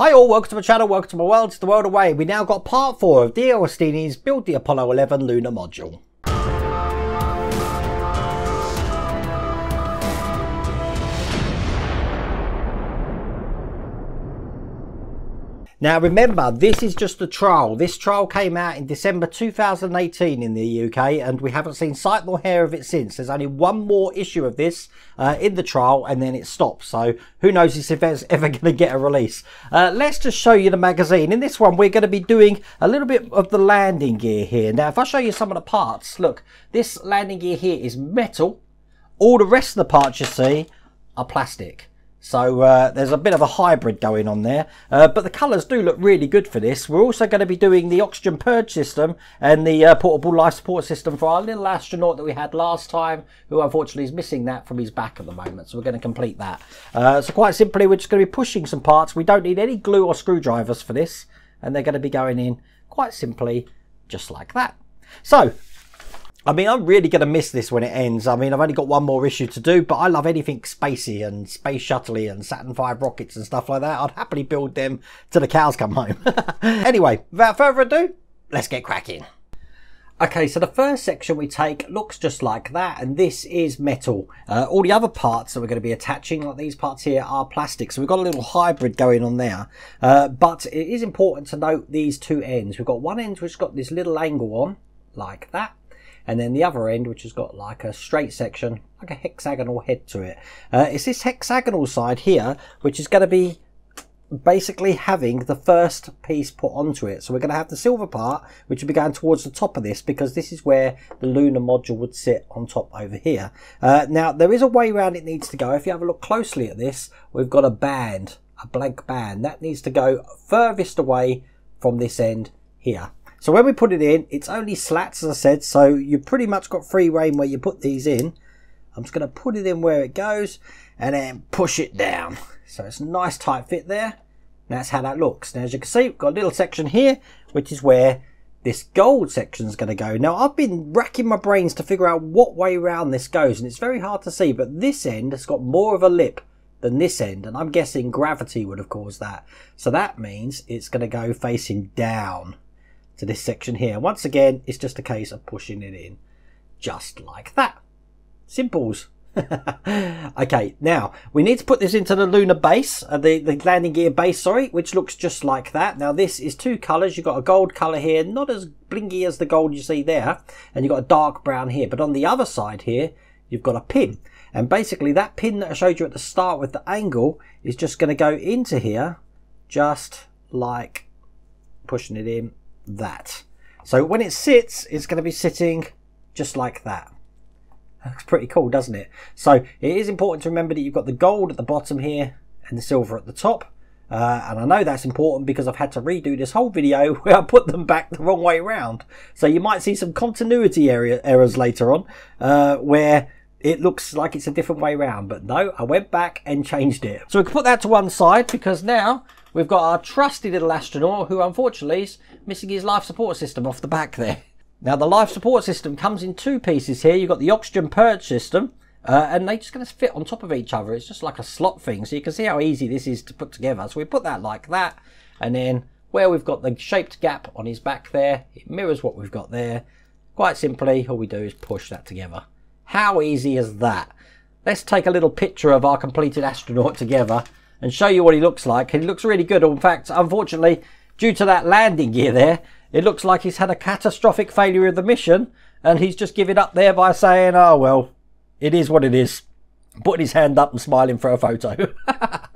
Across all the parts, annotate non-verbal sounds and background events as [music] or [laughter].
Hi all, welcome to my channel, welcome to my world, it's the World of Wayne. We now got part 4 of DeAgostini's Build the Apollo 11 Lunar Module. Now remember, this is just a trial. This trial came out in December 2018 in the UK and we haven't seen sight nor hair of it since. There's only one more issue of this uh, in the trial and then it stops. So who knows if it's [laughs] ever going to get a release. Uh, let's just show you the magazine. In this one, we're going to be doing a little bit of the landing gear here. Now, if I show you some of the parts, look, this landing gear here is metal. All the rest of the parts you see are plastic. So uh, there's a bit of a hybrid going on there, uh, but the colours do look really good for this. We're also going to be doing the oxygen purge system and the uh, portable life support system for our little astronaut that we had last time, who unfortunately is missing that from his back at the moment. So we're going to complete that. Uh, so quite simply, we're just going to be pushing some parts. We don't need any glue or screwdrivers for this, and they're going to be going in quite simply just like that. So I mean, I'm really going to miss this when it ends. I mean, I've only got one more issue to do, but I love anything spacey and space shuttley and Saturn V rockets and stuff like that. I'd happily build them till the cows come home. [laughs] anyway, without further ado, let's get cracking. Okay, so the first section we take looks just like that, and this is metal. Uh, all the other parts that we're going to be attaching, like these parts here, are plastic. So we've got a little hybrid going on there. Uh, but it is important to note these two ends. We've got one end which has got this little angle on, like that and then the other end which has got like a straight section like a hexagonal head to it. Uh, it's this hexagonal side here which is going to be basically having the first piece put onto it. So we're going to have the silver part which will be going towards the top of this because this is where the lunar module would sit on top over here. Uh, now there is a way around it needs to go. If you have a look closely at this we've got a band a blank band that needs to go furthest away from this end here so when we put it in, it's only slats, as I said, so you've pretty much got free reign where you put these in. I'm just going to put it in where it goes and then push it down. So it's a nice tight fit there. That's how that looks. Now, as you can see, we've got a little section here, which is where this gold section is going to go. Now, I've been racking my brains to figure out what way around this goes, and it's very hard to see, but this end has got more of a lip than this end, and I'm guessing gravity would have caused that. So that means it's going to go facing down to this section here. Once again, it's just a case of pushing it in just like that. Simples. [laughs] okay, now we need to put this into the lunar base, uh, the, the landing gear base, sorry, which looks just like that. Now this is two colours. You've got a gold colour here, not as blingy as the gold you see there, and you've got a dark brown here. But on the other side here, you've got a pin. And basically that pin that I showed you at the start with the angle is just going to go into here, just like pushing it in that. So when it sits, it's going to be sitting just like that. Looks pretty cool, doesn't it? So it is important to remember that you've got the gold at the bottom here and the silver at the top. Uh, and I know that's important because I've had to redo this whole video [laughs] where I put them back the wrong way around. So you might see some continuity area errors later on uh, where it looks like it's a different way around. But no, I went back and changed it. So we can put that to one side because now we've got our trusty little astronaut who unfortunately is missing his life support system off the back there. Now the life support system comes in two pieces here. You've got the oxygen purge system uh, and they're just going to fit on top of each other. It's just like a slot thing. So you can see how easy this is to put together. So we put that like that and then where we've got the shaped gap on his back there, it mirrors what we've got there. Quite simply, all we do is push that together. How easy is that? Let's take a little picture of our completed astronaut together and show you what he looks like. He looks really good. In fact, unfortunately, due to that landing gear there, it looks like he's had a catastrophic failure of the mission and he's just given up there by saying, oh, well, it is what it is. Putting his hand up and smiling for a photo.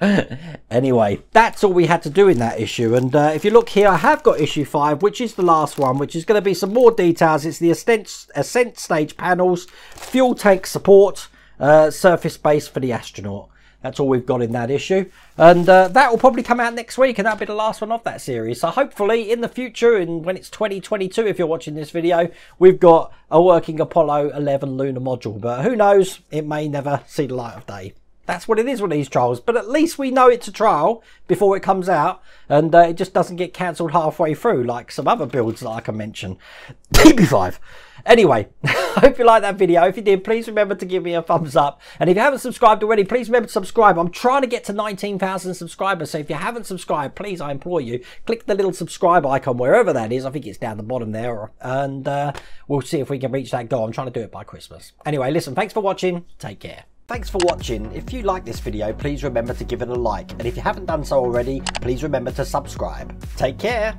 [laughs] anyway, that's all we had to do in that issue. And uh, if you look here, I have got issue 5, which is the last one, which is going to be some more details. It's the ascent, ascent stage panels, fuel tank support, uh, surface base for the astronaut. That's all we've got in that issue. And uh, that will probably come out next week and that'll be the last one of that series. So hopefully in the future, and when it's 2022, if you're watching this video, we've got a working Apollo 11 lunar module. But who knows, it may never see the light of day. That's what it is with these trials. But at least we know it's a trial before it comes out. And uh, it just doesn't get cancelled halfway through like some other builds that I can mention. [coughs] TP5. Anyway, [laughs] I hope you liked that video. If you did, please remember to give me a thumbs up. And if you haven't subscribed already, please remember to subscribe. I'm trying to get to 19,000 subscribers. So if you haven't subscribed, please, I implore you, click the little subscribe icon wherever that is. I think it's down the bottom there. And uh, we'll see if we can reach that goal. I'm trying to do it by Christmas. Anyway, listen, thanks for watching. Take care. Thanks for watching. If you like this video, please remember to give it a like. And if you haven't done so already, please remember to subscribe. Take care.